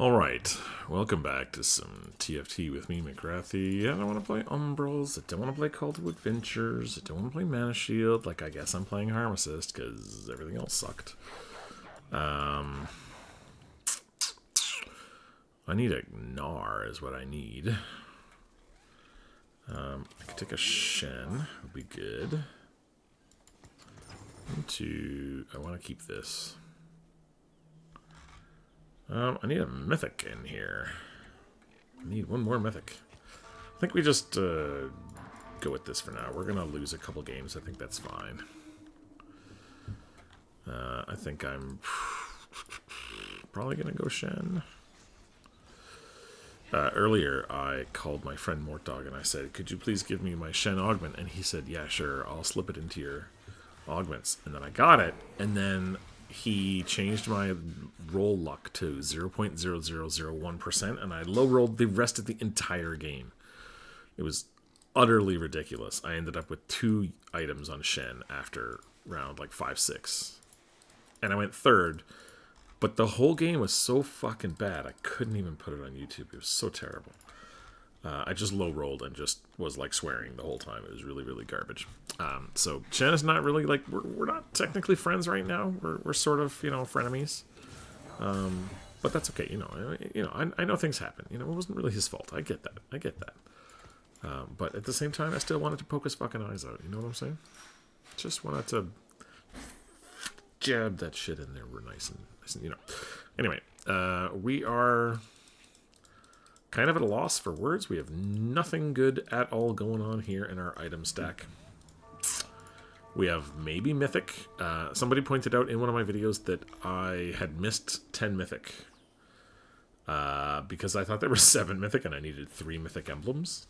Alright, welcome back to some TFT with me, Mcwrathy. I don't want to play Umbrals, I don't want to play Call to Adventures, I don't want to play Mana Shield, like I guess I'm playing Harm Assist, because everything else sucked. Um, I need a Gnar is what I need. Um, I could take a Shen, would be good. To, I want to keep this. Um, I need a mythic in here. I need one more mythic. I think we just uh, go with this for now. We're going to lose a couple games. I think that's fine. Uh, I think I'm probably going to go Shen. Uh, earlier, I called my friend Mortdog and I said, could you please give me my Shen augment? And he said, yeah, sure, I'll slip it into your augments. And then I got it, and then he changed my roll luck to 0.0001%, and I low rolled the rest of the entire game. It was utterly ridiculous. I ended up with two items on Shen after round like 5 6. And I went third, but the whole game was so fucking bad, I couldn't even put it on YouTube. It was so terrible. Uh, I just low rolled and just was like swearing the whole time. It was really, really garbage. Um, so Shen is not really like we're, we're not technically friends right now. We're, we're sort of you know frenemies. Um, but that's okay. You know, you know, I, I know things happen. You know, it wasn't really his fault. I get that. I get that. Um, but at the same time, I still wanted to poke his fucking eyes out. You know what I'm saying? Just wanted to jab that shit in there. We're nice and, nice and you know. Anyway, uh, we are kind of at a loss for words. We have nothing good at all going on here in our item stack. We have maybe Mythic. Uh, somebody pointed out in one of my videos that I had missed 10 Mythic. Uh, because I thought there were 7 Mythic and I needed 3 Mythic emblems.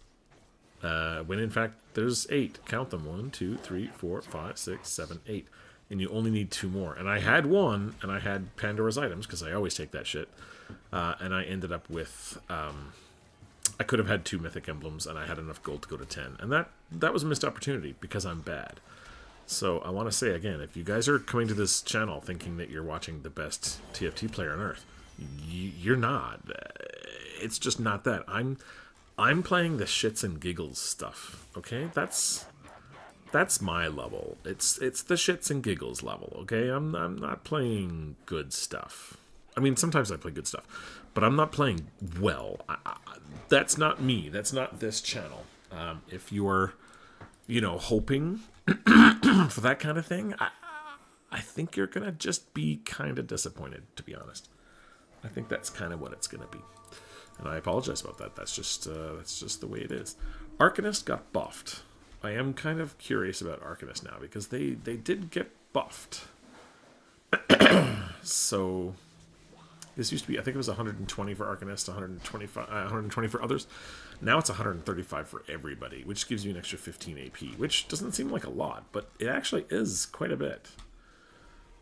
Uh, when in fact there's 8. Count them. 1, 2, 3, 4, 5, 6, 7, 8. And you only need 2 more. And I had one, and I had Pandora's items, because I always take that shit. Uh, and I ended up with... Um, I could have had two mythic emblems, and I had enough gold to go to 10. And that, that was a missed opportunity, because I'm bad. So I want to say again, if you guys are coming to this channel thinking that you're watching the best TFT player on earth, you're not. It's just not that. I'm I'm playing the shits and giggles stuff. Okay, that's that's my level. It's it's the shits and giggles level. Okay, I'm I'm not playing good stuff. I mean, sometimes I play good stuff, but I'm not playing well. I, I, that's not me. That's not this channel. Um, if you're, you know, hoping for that kind of thing, I, I think you're gonna just be kind of disappointed, to be honest. I think that's kind of what it's gonna be, and I apologize about that. That's just uh, that's just the way it is. Arcanist got buffed. I am kind of curious about Arcanist now because they they did get buffed. so this used to be, I think it was 120 for Arcanist, 125, uh, 120 for others. Now it's 135 for everybody, which gives you an extra 15 AP, which doesn't seem like a lot, but it actually is quite a bit.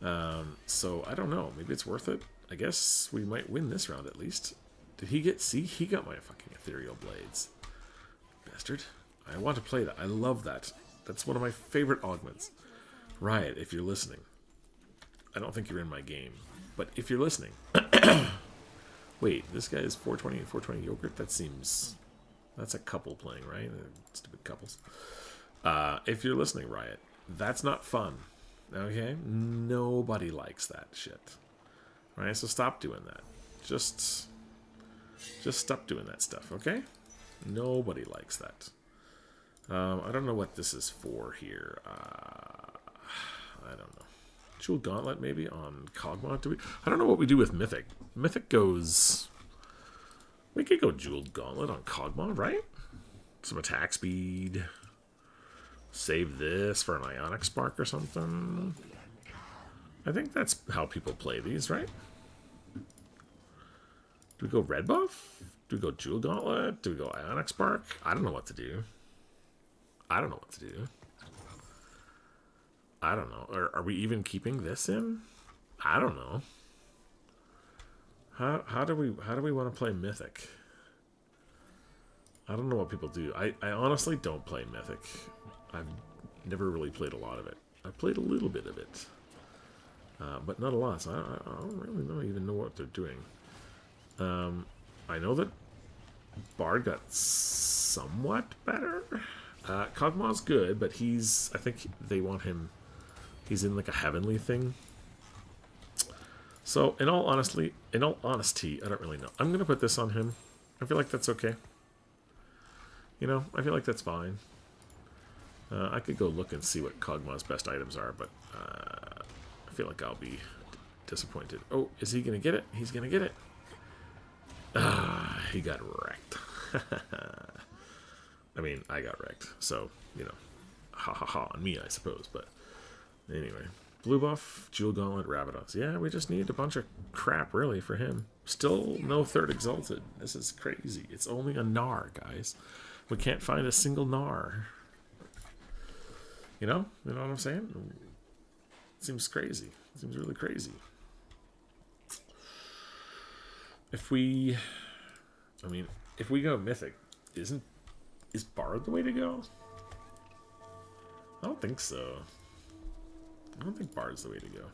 Um, so I don't know. Maybe it's worth it. I guess we might win this round at least. Did he get? See, he got my fucking ethereal blades. Bastard. I want to play that. I love that. That's one of my favorite augments. Riot, if you're listening. I don't think you're in my game, but if you're listening, wait, this guy is 420 and 420 yogurt. That seems that's a couple playing, right? Stupid couples. Uh, if you're listening, Riot, that's not fun. Okay, nobody likes that shit. Right, so stop doing that. Just, just stop doing that stuff. Okay, nobody likes that. Um, I don't know what this is for here. Uh, I don't know. Jewel Gauntlet maybe on Kog'Maw? Do we? I don't know what we do with Mythic. Mythic goes. We could go Jeweled Gauntlet on Kog'Maw, right? Some attack speed. Save this for an Ionic Spark or something. I think that's how people play these, right? Do we go red buff? Do we go Jewel Gauntlet? Do we go Ionic Spark? I don't know what to do. I don't know what to do. I don't know. Are, are we even keeping this in? I don't know. How how do we how do we want to play Mythic? I don't know what people do. I, I honestly don't play Mythic. I've never really played a lot of it. I played a little bit of it, uh, but not a lot. So I, I don't really know even know what they're doing. Um, I know that Bard got somewhat better. Uh, Kog'Maw's good, but he's... I think they want him... He's in like a heavenly thing. So, in all honestly, in all honesty, I don't really know. I'm to put this on him. I feel like that's okay. You know, I feel like that's fine. Uh, I could go look and see what Kog'Maw's best items are, but uh, I feel like I'll be disappointed. Oh, is he to get it? He's to get it. Ah, he got wrecked. I mean, I got wrecked, so, you know, ha ha ha on me, I suppose, but anyway. Blue buff, Jewel Gauntlet, Rabadons. Yeah, we just need a bunch of crap, really, for him. Still no third Exalted. This is crazy. It's only a Gnar, guys. We can't find a single Gnar. You know? You know what I'm saying? Seems crazy. Seems really crazy. If we... I mean, if we go Mythic, isn't... Is Bard the way to go? I don't think so. I don't think Bard's the way to go.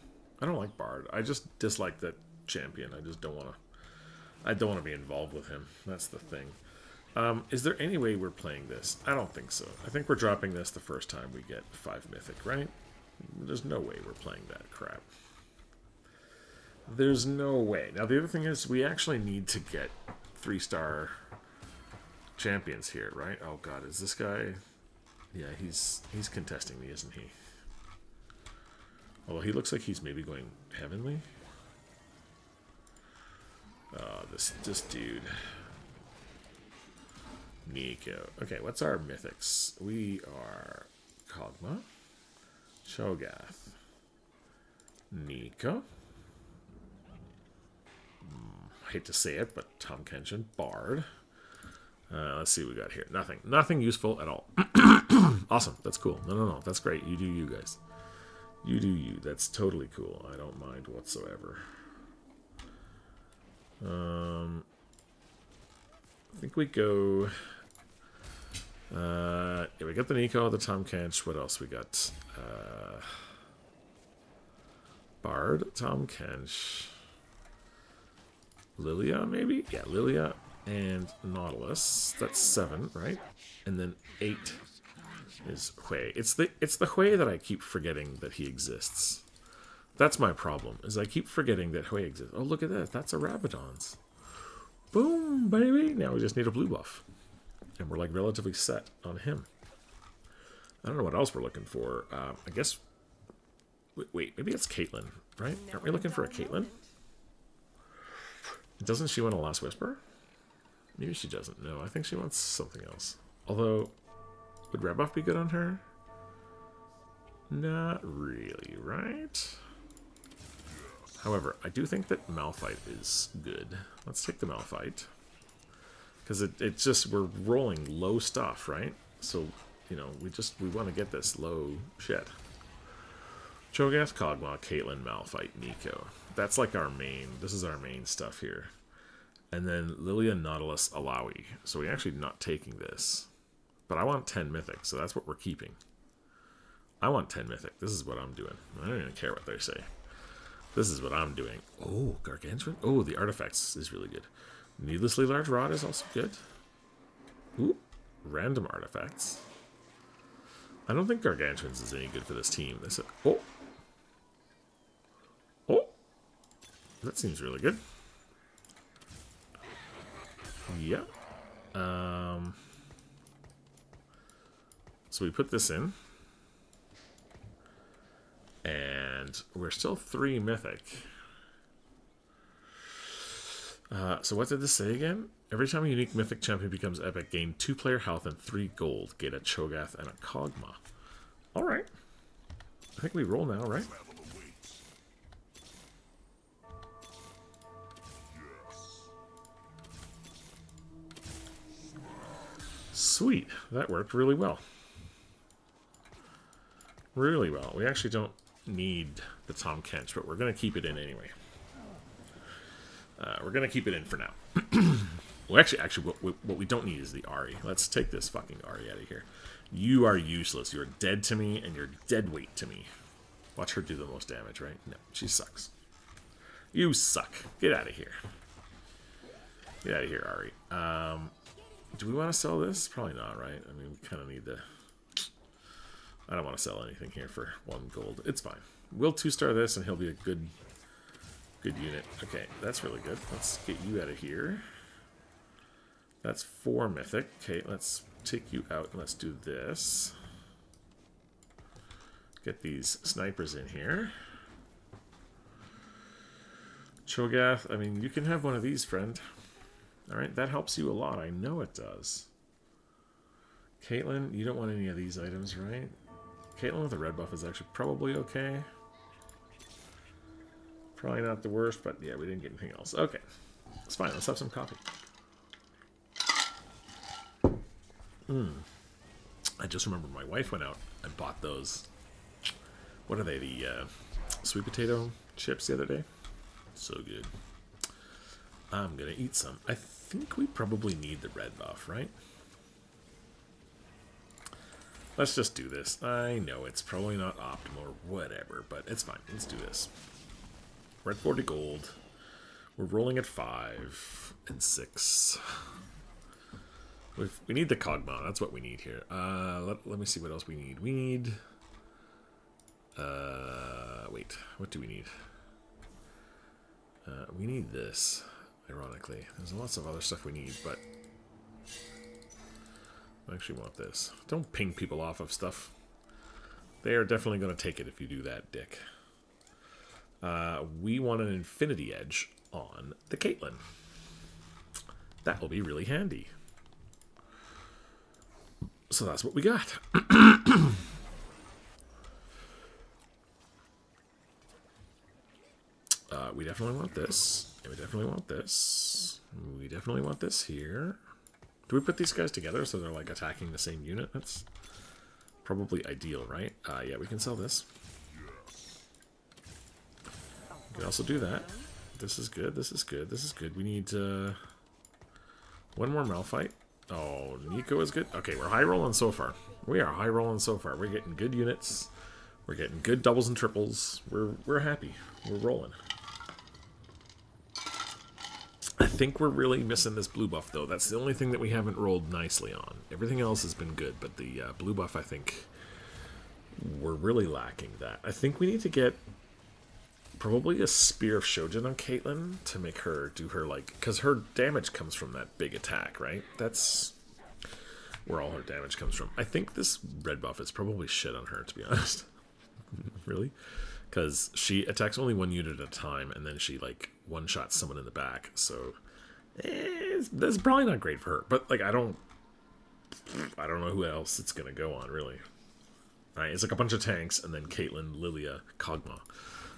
I don't like Bard. I just dislike that champion. I just don't want to... I don't want to be involved with him. That's the thing. Um, is there any way we're playing this? I don't think so. I think we're dropping this the first time we get 5 Mythic, right? There's no way we're playing that crap. There's no way. Now, the other thing is we actually need to get 3-star champions here, right? Oh, God, is this guy... Yeah, he's he's contesting me, isn't he? Although he looks like he's maybe going heavenly. Oh, this this dude. Neeko. Okay, what's our mythics? We are Kog'Maw, Cho'Gath. Mm, I hate to say it, but Tahm Kench, Bard. Uh, let's see what we got here. Nothing. Nothing useful at all. awesome. That's cool. No, no, no. That's great. You do you guys. You do you. That's totally cool. I don't mind whatsoever. Um, I think we go... Uh, yeah, we got the Neeko, the Tahm Kench. What else we got? Uh, Bard, Kench. Lillia, maybe? Yeah, Lillia and Nautilus. That's seven, right? And then eight is Hwei. It's the it's the Hwei that I keep forgetting that he exists. That's my problem, is I keep forgetting that Hwei exists. Oh, look at that. That's a Rabadon's. Boom, baby. Now we just need a blue buff. And we're like relatively set on him. I don't know what else we're looking for. Uh, I guess... Wait, wait, maybe it's Caitlyn, right? Aren't we looking for a Caitlyn? Doesn't she want a Last Whisper? Maybe she doesn't. No, I think she wants something else. Although, would red buff be good on her? Not really, right? However, I do think that Malphite is good. Let's take the Malphite. Because it, it's just, we're rolling low stuff, right? So, you know, we just, we want to get this low shit. Cho'Gath, Kog'Maw, Caitlyn, Malphite, Neeko. That's like our main, this is our main stuff here. And then Lillia, Nautilus, Illaoi. So we're actually not taking this. But I want 10 Mythic, so that's what we're keeping. I want 10 Mythic. This is what I'm doing. I don't even care what they say. This is what I'm doing. Oh, Gargantuan. Oh, the artifacts is really good. Needlessly Large Rod is also good. Ooh, random artifacts. I don't think Gargantuans is any good for this team. This, oh. Oh. That seems really good. Yeah. Um, so we put this in. And we're still three mythic. Uh, so what did this say again? Every time a unique mythic champion becomes epic, gain two player health and three gold. Get a Cho'Gath and a Kog'Maw. Alright. I think we roll now, right? Sweet. That worked really well. Really well. We actually don't need the Tahm Kench, but we're going to keep it in anyway. Uh, we're going to keep it in for now. well, actually, actually, what we, what we don't need is the Ahri. Let's take this fucking Ahri out of here. You are useless. You're dead to me, and you're dead weight to me. Watch her do the most damage, right? No, she sucks. You suck. Get out of here. Get out of here, Ahri. Um, do we want to sell this? Probably not, right? I mean, we kind of need to... I don't want to sell anything here for one gold. It's fine. We'll two-star this, and he'll be a good, good unit. Okay, that's really good. Let's get you out of here. That's four mythic. Okay, let's take you out and let's do this. Get these snipers in here. Cho'Gath, I mean, you can have one of these, friend. Alright, that helps you a lot. I know it does. Caitlyn, you don't want any of these items, right? Caitlyn with a red buff is actually probably okay. Probably not the worst, but yeah, we didn't get anything else. Okay, it's fine. Let's have some coffee. Hmm. I just remember my wife went out and bought those. What are they? The uh, sweet potato chips the other day. So good. I'm gonna eat some. I think we probably need the red buff, right? Let's just do this. I know it's probably not optimal or whatever, but it's fine. Let's do this. Red 40 gold. We're rolling at 5 and 6. We've, we need the Kog'Maw. That's what we need here. Uh, let, let me see what else we need. We need... Uh, wait. What do we need? Uh, we need this, ironically. There's lots of other stuff we need, but I actually want this. Don't ping people off of stuff. They are definitely going to take it if you do that, Dick. Uh, we want an Infinity Edge on the Caitlyn. That will be really handy. So that's what we got. uh, we definitely want this. we definitely want this. We definitely want this here. Do we put these guys together so they're like attacking the same unit? That's probably ideal, right? Uh, yeah, we can sell this. We can also do that. This is good, this is good, this is good. We need uh, one more Malphite. Oh, Neeko is good. Okay, we're high rolling so far. We are high rolling so far. We're getting good units. We're getting good doubles and triples. We're we're happy. We're rolling. I think we're really missing this blue buff, though. That's the only thing that we haven't rolled nicely on. Everything else has been good, but the uh, blue buff, I think, we're really lacking that. I think we need to get probably a Spear of Shojin on Caitlyn to make her do her, like... Because her damage comes from that big attack, right? That's where all her damage comes from. I think this red buff is probably shit on her, to be honest. really? Because she attacks only one unit at a time, and then she, like, one-shots someone in the back. So eh, that's probably not great for her. But like I don't I don't know who else it's gonna go on really. Right, it's like a bunch of tanks and then Caitlyn, Lillia, Kog'Maw.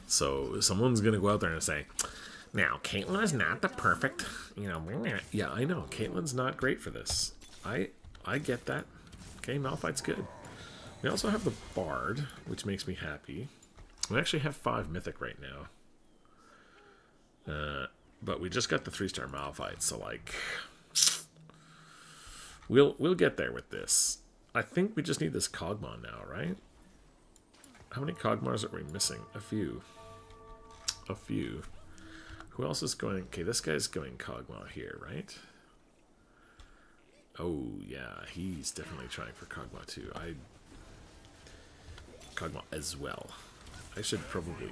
So someone's gonna go out there and say, now Caitlyn is not the perfect, you know. Yeah, I know Caitlyn's not great for this. I I get that. Okay, Malphite's good. We also have the Bard, which makes me happy. We actually have five Mythic right now. But we just got the three star Malphite, so like we'll we'll get there with this. I think we just need this Kog'Maw now, right? How many Kog'Maws are we missing? A few. A few. Who else is going? Okay, this guy's going Kog'Maw here, right? Oh, yeah, he's definitely trying for Kog'Maw too. I... Kog'Maw as well. I should probably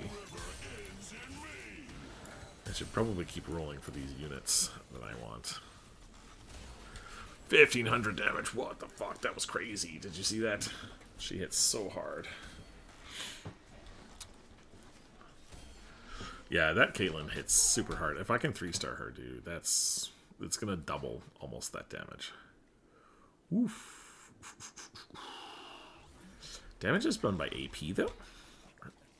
I should probably keep rolling for these units that I want. 1500 damage. What the fuck? That was crazy. Did you see that? She hits so hard. Yeah, that Caitlyn hits super hard. If I can three-star her, dude, that's... It's gonna double almost that damage. Oof. Damage is done by AP, though?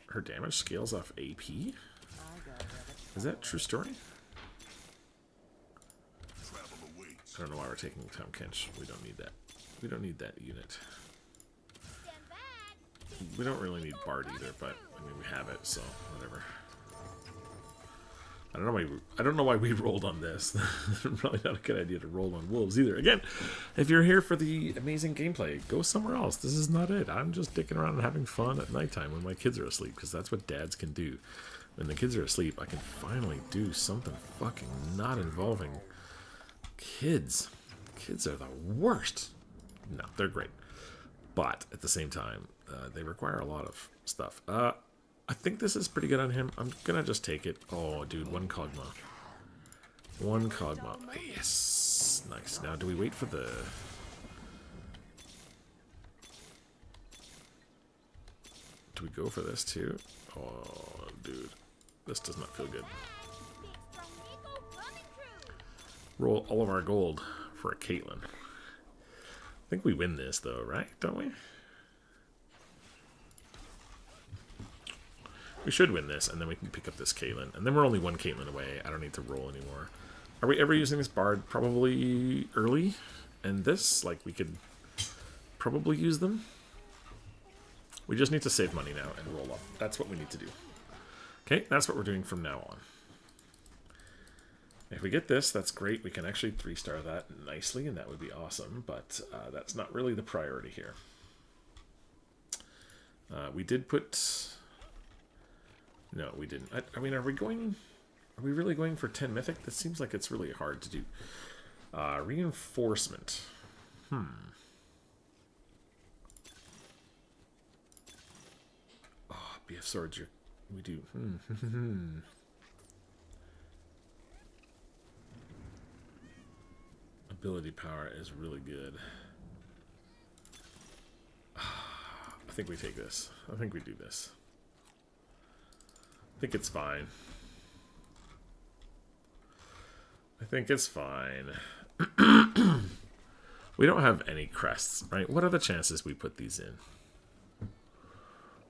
Her damage scales off AP? Is that true story? I don't know why we're taking Tahm Kench. We don't need that. We don't need that unit. We don't really need Bard either, but I mean we have it, so whatever. I don't know why we, I don't know why we rolled on this. Probably not a good idea to roll on wolves either. Again, if you're here for the amazing gameplay, go somewhere else. This is not it. I'm just dicking around and having fun at nighttime when my kids are asleep because that's what dads can do when the kids are asleep, I can finally do something fucking not involving Kids. Kids are the worst. No, they're great. But at the same time, uh, they require a lot of stuff. Uh, I think this is pretty good on him. I'm gonna just take it. Oh, dude, one Kog'Maw. One Kog'Maw. Yes. Nice. Now, do we wait for the... Do we go for this too? Oh, dude. This does not feel good. Roll all of our gold for a Caitlyn. I think we win this though, right? Don't we? We should win this, and then we can pick up this Caitlyn. And then we're only one Caitlyn away. I don't need to roll anymore. Are we ever using this Bard? Probably early. And this, like, we could probably use them. We just need to save money now and roll up. That's what we need to do. Okay, that's what we're doing from now on. If we get this, that's great. We can actually three-star that nicely, and that would be awesome, but uh, that's not really the priority here. Uh, we did put... No, we didn't. I, I, mean, are we going... Are we really going for 10 Mythic? That seems like it's really hard to do. Uh, reinforcement. Hmm. Oh, BF Swords, you're, we do. Hmm. ability power is really good. I think we take this. I think we do this. I think it's fine. I think it's fine. we don't have any crests, right? What are the chances we put these in?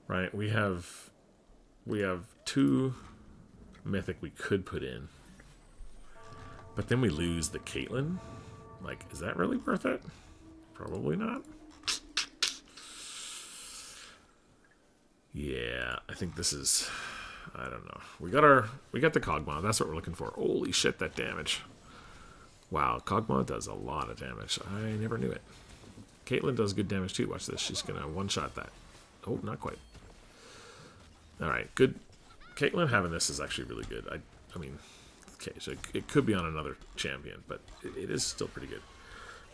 Right, we have we have two mythic we could put in. But then we lose the Caitlyn. Like, is that really worth it? Probably not. Yeah, I think this is... I don't know. We got our... We got the Kog'Maw. That's what we're looking for. Holy shit, that damage. Wow, Kog'Maw does a lot of damage. I never knew it. Caitlyn does good damage too. Watch this. She's going to one-shot that. Oh, not quite. Alright, good. Caitlyn having this is actually really good. I, I mean, Okay, so it could be on another champion, but it is still pretty good.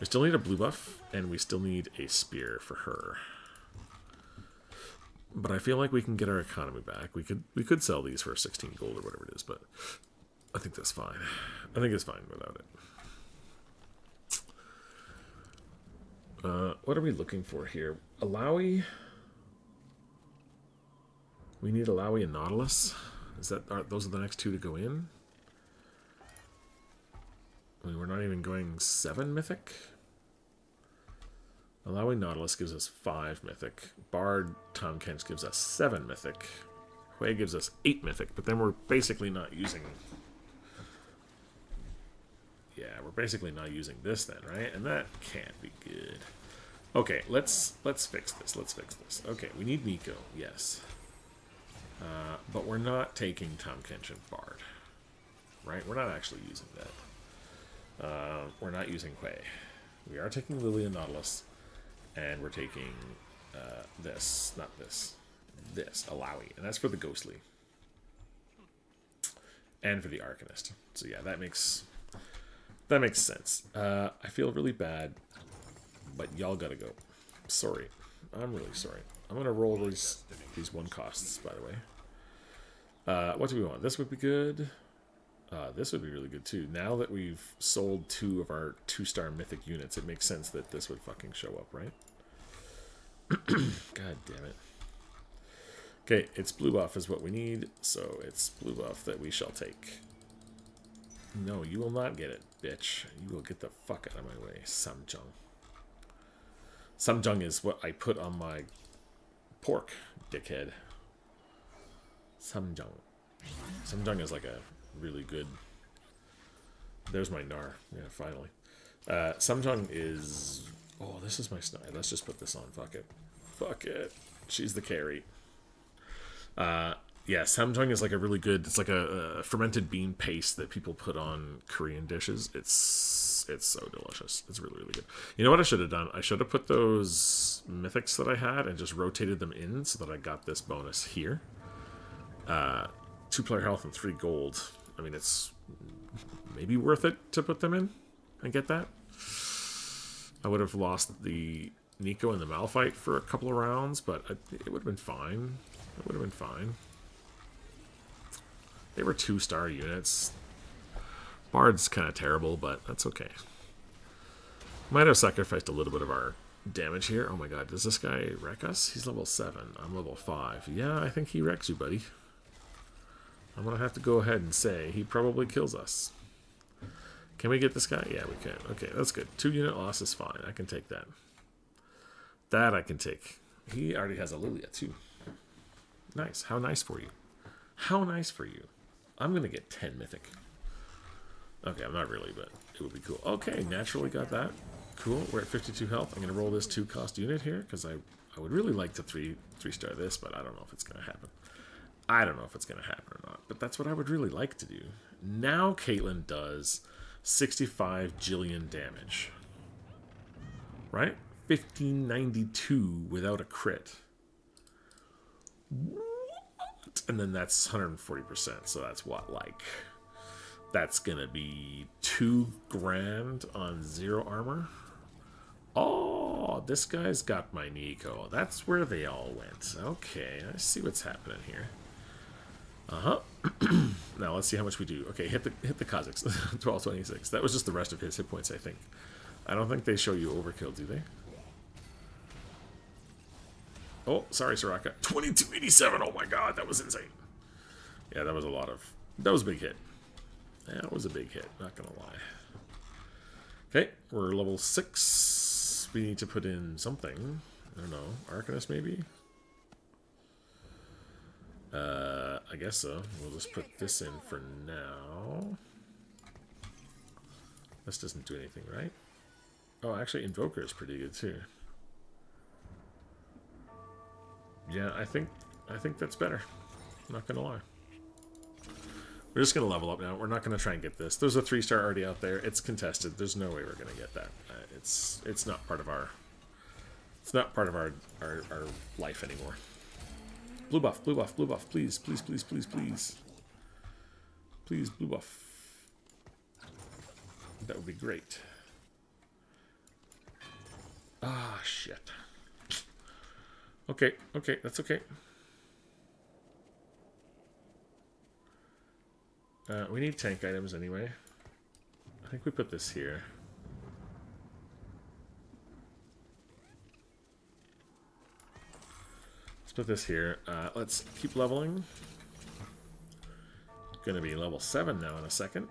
We still need a blue buff, and we still need a spear for her. But I feel like we can get our economy back. We could we could sell these for 16 gold or whatever it is, but I think that's fine. I think it's fine without it. Uh, what are we looking for here? Illaoi. We need Illaoi and Nautilus. Is that are, those are the next two to go in? I mean, we're not even going seven mythic. Allowing Nautilus gives us five mythic. Bard Tahm Kench gives us seven mythic. Hwei gives us eight mythic, but then we're basically not using. Yeah, we're basically not using this then, right? And that can't be good. Okay, let's let's fix this. Let's fix this. Okay, we need Neeko. yes. Uh, but we're not taking Tahm Kench and Bard. Right? We're not actually using that. Uh, we're not using Hwei. We are taking Lillia Nautilus, and we're taking uh, this, not this, this, Illaoi, and that's for the Ghostly. And for the Arcanist. So yeah, that makes that makes sense. Uh, I feel really bad, but y'all gotta go. Sorry. I'm really sorry. I'm gonna roll these these one costs, by the way. Uh, what do we want? This would be good. Uh, this would be really good too. Now that we've sold two of our two-star mythic units, it makes sense that this would fucking show up, right? God damn it. Okay, it's blue buff is what we need, so it's blue buff that we shall take. No, you will not get it, bitch. You will get the fuck out of my way, Samjung. Samjung is what I put on my pork, dickhead. Samjung. Samjung is like a really good. There's my Gnar. Yeah, finally. Uh, Samjung is... Oh, this is my Snide. Let's just put this on. Fuck it. Fuck it. She's the carry. Uh, yeah, Samjung is like a really good... It's like a, a fermented bean paste that people put on Korean dishes. It's it's so delicious. It's really, really good. You know what I should have done? I should have put those mythics that I had and just rotated them in so that I got this bonus here. Uh, two player health and three gold. I mean, it's maybe worth it to put them in. I get that. I would have lost the Neeko and the Malphite for a couple of rounds, but it would have been fine. It would have been fine. They were two-star units. Bard's kind of terrible, but that's okay. Might have sacrificed a little bit of our damage here. Oh my god, does this guy wreck us? He's level 7. I'm level 5. Yeah, I think he wrecks you, buddy. I'm going to have to go ahead and say he probably kills us. Can we get this guy? Yeah, we can. Okay, that's good. Two unit loss is fine. I can take that. That I can take. He already has a Lillia, too. Nice. How nice for you. How nice for you. I'm going to get 10 Mythic. Okay, I'm not really, but it would be cool. Okay, naturally got that. Cool. We're at 52 health. I'm going to roll this two cost unit here because I, I would really like to three three star this, but I don't know if it's going to happen. I don't know if it's going to happen or not, but that's what I would really like to do. Now Caitlyn does 65 jillion damage. Right? 1592 without a crit. What? And then that's 140%, so that's what, like... That's gonna be two grand on zero armor. Oh, this guy's got my Neeko. That's where they all went. Okay, I see what's happening here. Uh-huh. now let's see how much we do. Okay, hit the hit the Kazakhs. 1226. That was just the rest of his hit points, I think. I don't think they show you overkill, do they? Oh, sorry, Soraka. 2287. Oh my god, that was insane. Yeah, that was a lot of... That was a big hit. That was a big hit, not gonna lie. Okay, we're level 6. We need to put in something. I don't know. Arcanist, maybe? Uh, I guess so. We'll just put this in for now. This doesn't do anything, right? Oh, actually, Invoker is pretty good, too. Yeah, I think I think that's better. Not gonna lie. We're just gonna level up now. We're not gonna try and get this. There's a three star already out there. It's contested. There's no way we're gonna get that. Uh, it's it's not part of our. It's not part of our, our our life anymore. Blue buff, blue buff, blue buff. Please, please, please, please, please. Please, blue buff. That would be great. Ah, shit. Okay, okay, that's okay. Uh, we need tank items anyway. I think we put this here. Let's put this here. Uh, let's keep leveling. Gonna be level 7 now in a second.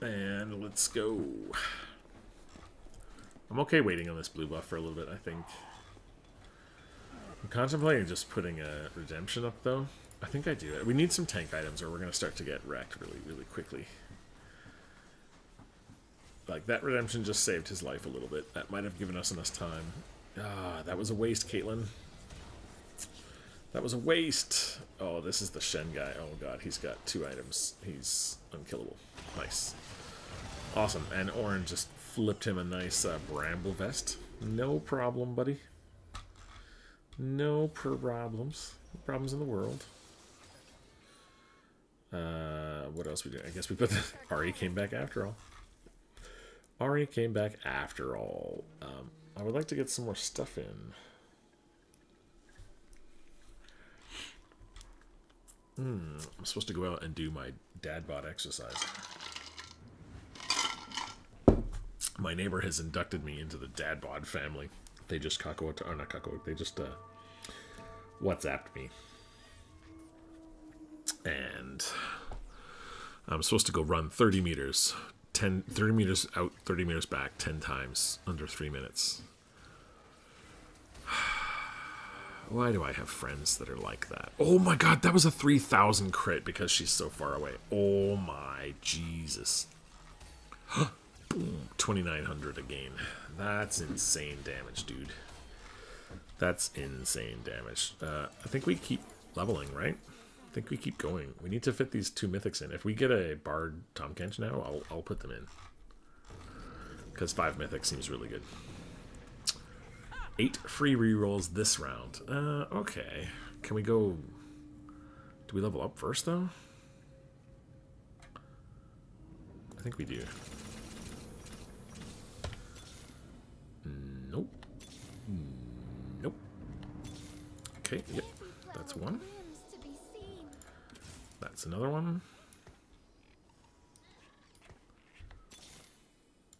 And let's go. I'm okay waiting on this blue buff for a little bit, I think. I'm contemplating just putting a redemption up, though. I think I do. We need some tank items or we're going to start to get wrecked really, really quickly. Like, that redemption just saved his life a little bit. That might have given us enough time. Ah, that was a waste, Caitlyn. That was a waste. Oh, this is the Shen guy. Oh god, he's got two items. He's unkillable. Nice. Awesome. And Orange just flipped him a nice uh, bramble vest. No problem, buddy. No problems. No problems in the world. Uh, what else we do? I guess we put the... Ahri came back after all. Ahri came back after all. Um, I would like to get some more stuff in. Hmm, I'm supposed to go out and do my dad bod exercise. my neighbor has inducted me into the dad bod family. They just kako or not kako, they just uh, WhatsApped me. And I'm supposed to go run 30 meters, 10, 30 meters out, 30 meters back, 10 times under three minutes. Why do I have friends that are like that? Oh my god, that was a 3,000 crit because she's so far away. Oh my Jesus. 2,900 again. That's insane damage, dude. That's insane damage. Uh, I think we keep leveling, right? I think we keep going. We need to fit these two mythics in. If we get a Bard Tahm Kench now, I'll, I'll put them in. Because five mythics seems really good. Eight free rerolls this round. Uh, okay. Can we go... Do we level up first, though? I think we do. Nope. Nope. Okay, yep. That's one. That's another one.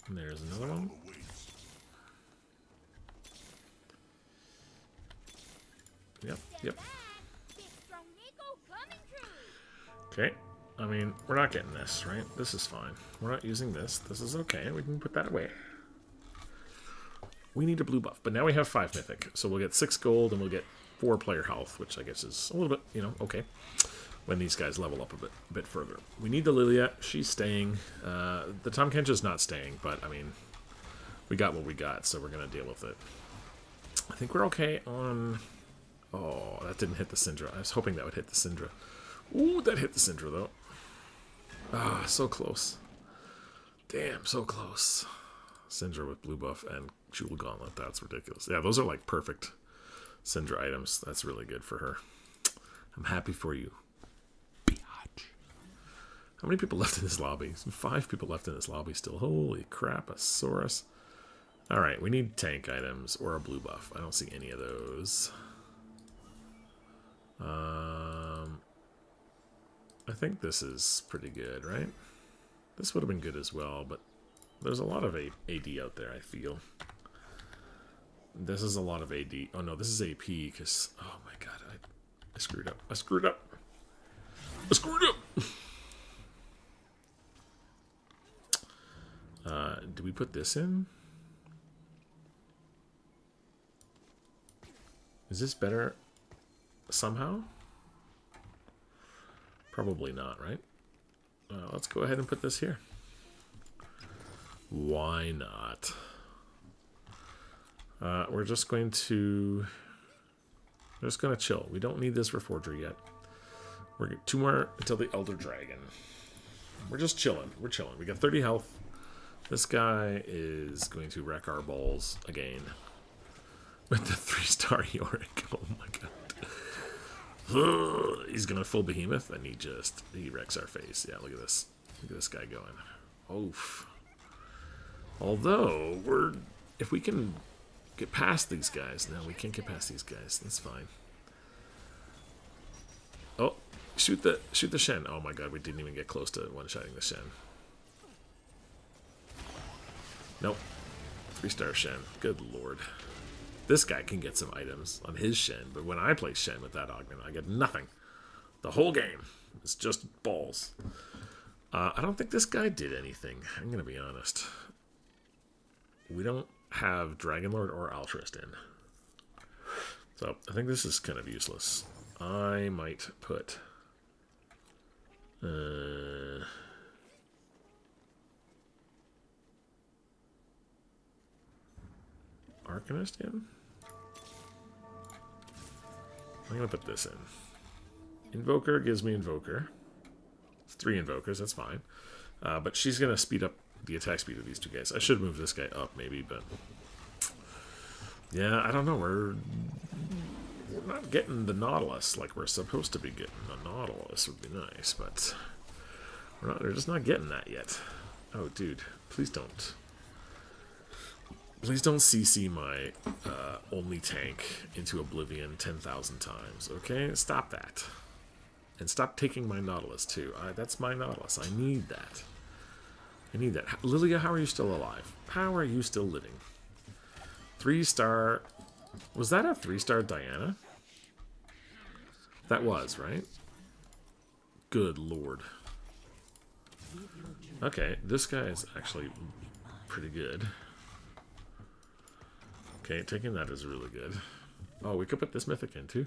And there's another one. Yep, yep. Okay. I mean, we're not getting this, right? This is fine. We're not using this. This is okay. We can put that away. We need a blue buff, but now we have five mythic, so we'll get six gold and we'll get four player health, which I guess is a little bit, you know, okay. When these guys level up a bit, a bit further. We need the Lillia. She's staying. Uh, the Tahm Kench's not staying, but I mean, we got what we got, so we're gonna deal with it. I think we're okay on. Oh, that didn't hit the Syndra. I was hoping that would hit the Syndra. Ooh, that hit the Syndra though. Ah, so close. Damn, so close. Syndra with blue buff and Jewel Gauntlet. That's ridiculous. Yeah, those are like perfect Syndra items. That's really good for her. I'm happy for you. How many people left in this lobby? Five people left in this lobby still. Holy crap, a Saurus. Alright, we need tank items or a blue buff. I don't see any of those. Um, I think this is pretty good, right? This would have been good as well, but there's a lot of AD out there, I feel. This is a lot of AD. Oh no, this is AP, because... Oh my god, I, I screwed up. I screwed up. I screwed up! uh, do we put this in? Is this better somehow? Probably not, right? Uh, let's go ahead and put this here. Why not? Uh, we're just going to... We're just going to chill. We don't need this Reforger yet. We're two more until the Elder Dragon. We're just chilling. We're chilling. We got 30 health. This guy is going to wreck our balls again. With the three-star Yorick. Oh my god. He's gonna full behemoth and he just he wrecks our face. Yeah, look at this. Look at this guy going. Oof. Although we're if we can get past these guys, no, we can't get past these guys. That's fine. Oh, shoot the shoot the Shen. Oh my god, we didn't even get close to one-shotting the Shen. Nope. Three-star Shen. Good lord. This guy can get some items on his Shen, but when I play Shen with that augment, I get nothing. The whole game. It's just balls. Uh, I don't think this guy did anything. I'm going to be honest. We don't have Dragonlord or Altruist in. So I think this is kind of useless. I might put... Uh, Arcanist in? I'm gonna put this in. Invoker gives me Invoker. It's three Invokers, that's fine. Uh, but she's gonna speed up the attack speed of these two guys. I should move this guy up maybe, but... Yeah, I don't know. We're, we're not getting the Nautilus like we're supposed to be getting. The Nautilus would be nice, but we're not. We're just not getting that yet. Oh, dude, please don't. Please don't CC my uh, only tank into oblivion 10,000 times, okay? Stop that. And stop taking my Nautilus, too. I, that's my Nautilus. I need that. I need that. Lillia, how are you still alive? How are you still living? Three star... Was that a three star Diana? That was, right? Good lord. Okay, this guy is actually pretty good. Okay, taking that is really good. Oh, we could put this mythic in too.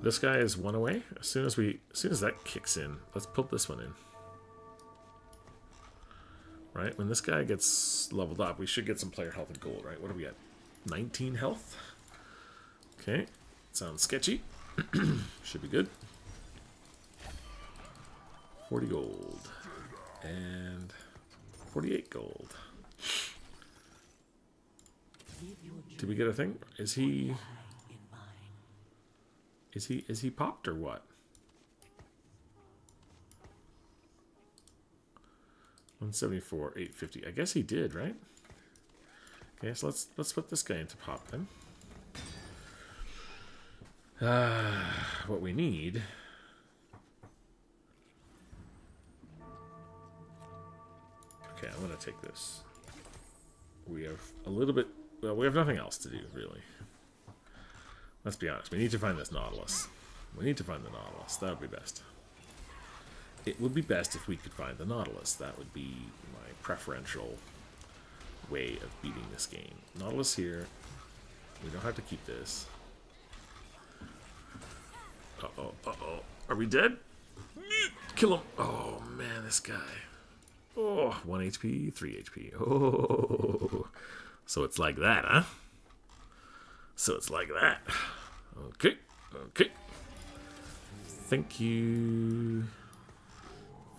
This guy is one away. As soon as we, as soon as that kicks in, let's put this one in. Right, when this guy gets leveled up, we should get some player health and gold, right? What are we at? 19 health? Okay, sounds sketchy. should be good. 40 gold. And 48 gold. Did we get a thing? Is he... Is he is he popped or what? 174, 850. I guess he did, right? Okay, so let's let's put this guy into pop then. Uh, what we need Okay, I'm gonna take this. We have a little bit well, we have nothing else to do, really. Let's be honest, we need to find this Nautilus. We need to find the Nautilus. That would be best. It would be best if we could find the Nautilus. That would be my preferential way of beating this game. Nautilus here. We don't have to keep this. Uh-oh, uh-oh. Are we dead? Kill him. Oh, man, this guy. Oh, 1 HP, 3 HP. Oh, so it's like that, huh? So it's like that. Okay, okay. Thank you.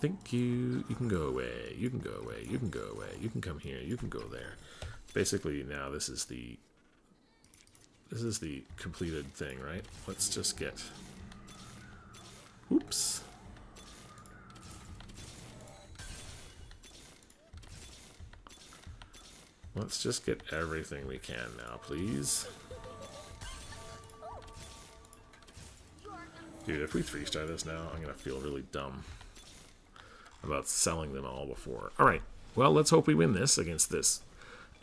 Thank you. You can go away. You can go away. You can go away. You can come here. You can go there. Basically, now this is the this is the completed thing, right? Let's just get. Oops. Let's just get everything we can now, please. Dude, if we three-star this now, I'm going to feel really dumb about selling them all before. Alright, well, let's hope we win this against this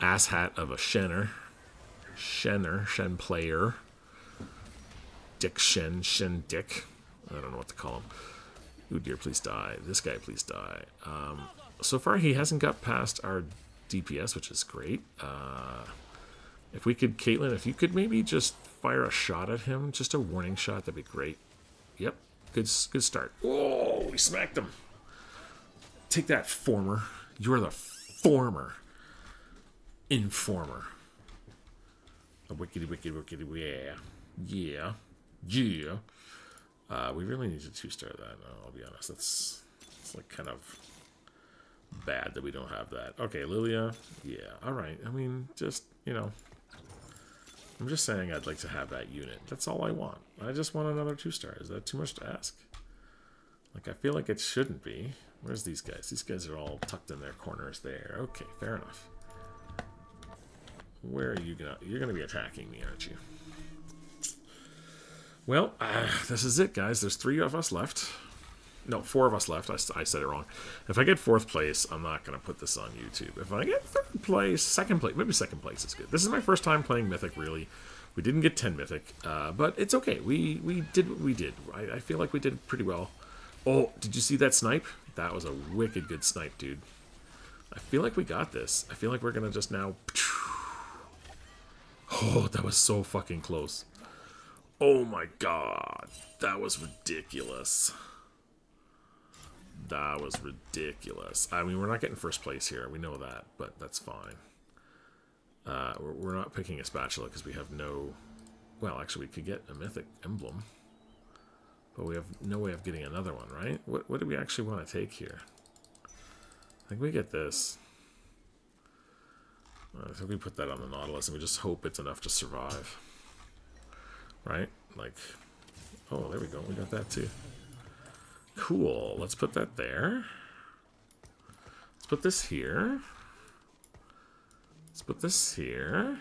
asshat of a Shenner. Shenner, Shen player. Dick Shen, Shen Dick. I don't know what to call him. Ooh, dear, please die. This guy, please die. Um, so far, he hasn't got past our DPS, which is great. Uh, if we could, Caitlyn, if you could maybe just fire a shot at him, just a warning shot, that'd be great. Yep, good, good start. Oh, we smacked him. Take that, former. You're the former informer. A wickedy, wicked, wicked, yeah, yeah, yeah. Uh, we really need to two-star that. I'll be honest. That's it's like kind of bad that we don't have that. Okay, Lillia. Yeah, alright. I mean, just, you know. I'm just saying I'd like to have that unit. That's all I want. I just want another two-star. Is that too much to ask? Like, I feel like it shouldn't be. Where's these guys? These guys are all tucked in their corners there. Okay, fair enough. Where are you gonna... You're gonna be attacking me, aren't you? Well, uh, this is it, guys. There's three of us left. No, four of us left. I, I said it wrong. If I get fourth place, I'm not going to put this on YouTube. If I get third place, second place, maybe second place is good. This is my first time playing Mythic, really. We didn't get 10 Mythic, uh, but it's okay. We we did what we did. I, I feel like we did pretty well. Oh, did you see that snipe? That was a wicked good snipe, dude. I feel like we got this. I feel like we're going to just now... Oh, that was so fucking close. Oh my god. That was ridiculous. That was ridiculous. I mean, we're not getting first place here. We know that, but that's fine. Uh, we're, we're not picking a spatula because we have no... Well, actually, we could get a mythic emblem. But we have no way of getting another one, right? What, what do we actually want to take here? I think we get this. I think we put that on the Nautilus and we just hope it's enough to survive. Right? Like, oh, there we go. We got that too. Cool. Let's put that there. Let's put this here. Let's put this here.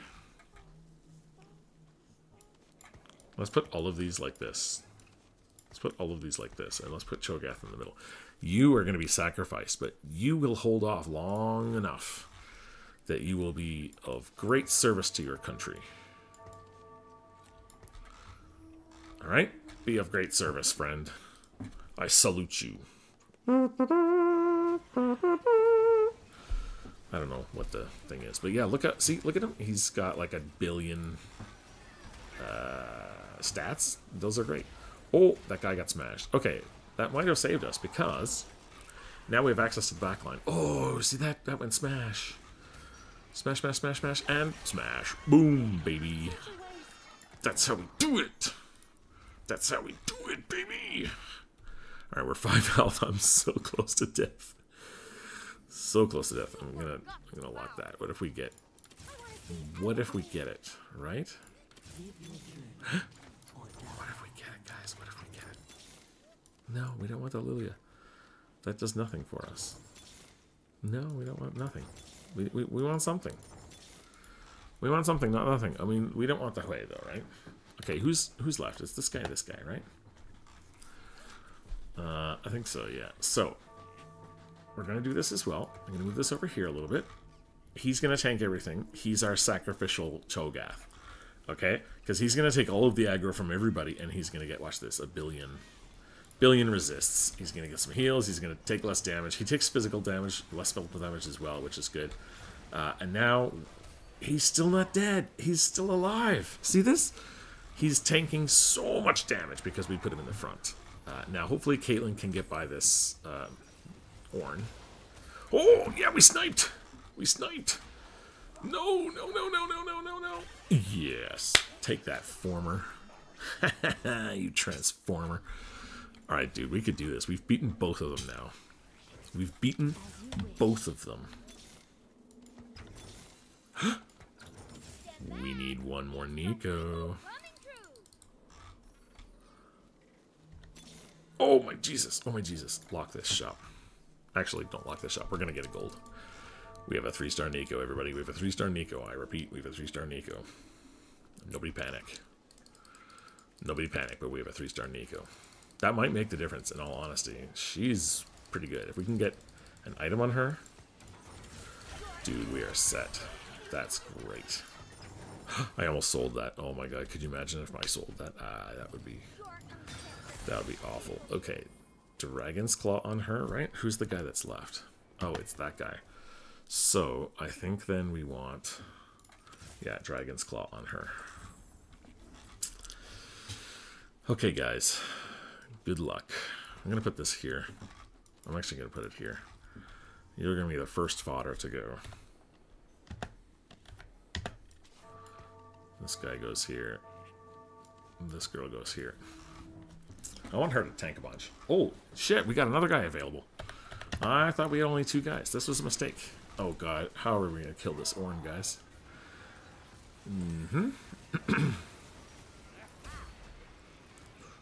Let's put all of these like this. Let's put all of these like this, and let's put Cho'Gath in the middle. You are going to be sacrificed, but you will hold off long enough that you will be of great service to your country. All right? Be of great service, friend. I salute you. I don't know what the thing is, but yeah, look at see, look at him. He's got like a billion uh, stats. Those are great. Oh, that guy got smashed. Okay, that might have saved us because now we have access to the backline. Oh, see that? That went smash. Smash, smash, smash, smash, and smash. Boom, baby. That's how we do it. That's how we do it, baby. All right, we're five health. I'm so close to death. So close to death. I'm gonna, I'm gonna lock that. What if we get? What if we get it? Right? what if we get it, guys? What if we get it? No, we don't want the Lillia. That does nothing for us. No, we don't want nothing. We, we, we want something. We want something, not nothing. I mean, we don't want the Hwei, though, right? Okay, who's who's left? It's this guy, this guy, right? Uh, I think so, yeah. So, we're going to do this as well. I'm going to move this over here a little bit. He's going to tank everything. He's our sacrificial Cho'Gath. Okay? Because he's going to take all of the aggro from everybody, and he's going to get, watch this, a billion. Billion resists. He's going to get some heals. He's going to take less damage. He takes physical damage, less physical damage as well, which is good. Uh, and now, he's still not dead. He's still alive. See this? He's tanking so much damage because we put him in the front. Uh, now, hopefully, Caitlyn can get by this uh, Ornn. Oh, yeah, we sniped! We sniped! No, no, no, no, no, no, no, no! Yes. Take that, former. you transformer. Alright, dude, we could do this. We've beaten both of them now. We've beaten both of them. we need one more Neeko. Oh my Jesus. Oh my Jesus. Lock this shop. Actually, don't lock this shop. We're going to get a gold. We have a three-star Neeko, everybody. We have a three-star Neeko. I repeat, we have a three-star Neeko. Nobody panic. Nobody panic, but we have a three-star Neeko. That might make the difference, in all honesty. She's pretty good. If we can get an item on her, dude, we are set. That's great. I almost sold that. Oh my god, could you imagine if I sold that? Ah, that would be that would be awful. Okay, Dragon's Claw on her, right? Who's the guy that's left? Oh, it's that guy. So, I think then we want... Yeah, Dragon's Claw on her. Okay, guys. Good luck. I'm going to put this here. I'm actually going to put it here. You're going to be the first fodder to go. This guy goes here. This girl goes here. I want her to tank a bunch. Oh, shit, we got another guy available. I thought we had only two guys. This was a mistake. Oh, God. How are we going to kill this Ornn, guys? Mm-hmm.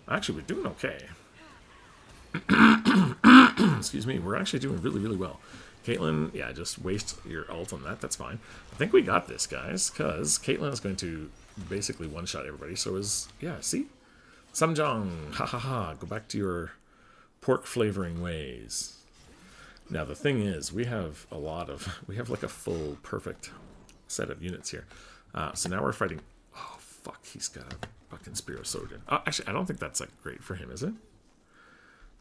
actually, we're doing okay. Excuse me. We're actually doing really, really well. Caitlyn, yeah, just waste your ult on that. That's fine. I think we got this, guys, because Caitlyn is going to basically one-shot everybody. So is, yeah, see? Samjang, ha ha ha, go back to your pork flavoring ways. Now the thing is, we have a lot of, we have like a full perfect set of units here. Uh, so now we're fighting, oh fuck, he's got a fucking Spear of Shojin. Uh, actually, I don't think that's like great for him, is it?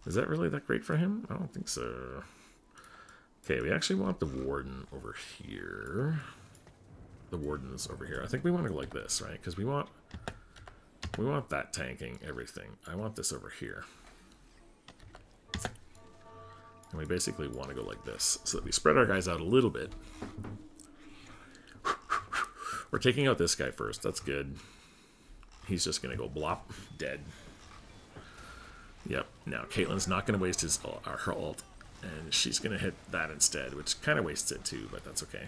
Is that really that great for him? I don't think so. Okay, we actually want the Warden over here. The Warden's over here. I think we want to go like this, right? Because we want we want that tanking everything. I want this over here. And we basically want to go like this, so that we spread our guys out a little bit. We're taking out this guy first. That's good. He's just going to go blop. Dead. Yep. Now, Caitlyn's not going to waste his uh, her ult. And she's going to hit that instead, which kind of wastes it too, but that's okay.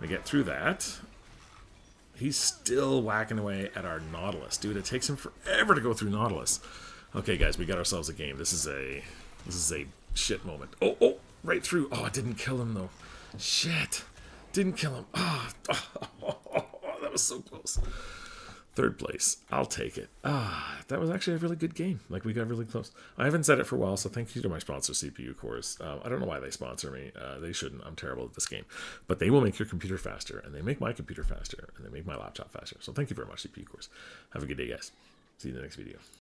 We get through that. He's still whacking away at our Nautilus. Dude, it takes him forever to go through Nautilus. Okay, guys, we got ourselves a game. This is a this is a shit moment. Oh, oh, right through. Oh, I didn't kill him, though. Shit. Didn't kill him. Oh, oh, oh, oh that was so close. Third place. I'll take it. Ah, that was actually a really good game. Like, we got really close. I haven't said it for a while, so thank you to my sponsor, CPU Cores. Uh, I don't know why they sponsor me. Uh, they shouldn't. I'm terrible at this game. But they will make your computer faster, and they make my computer faster, and they make my laptop faster. So thank you very much, CPU Cores. Have a good day, guys. See you in the next video.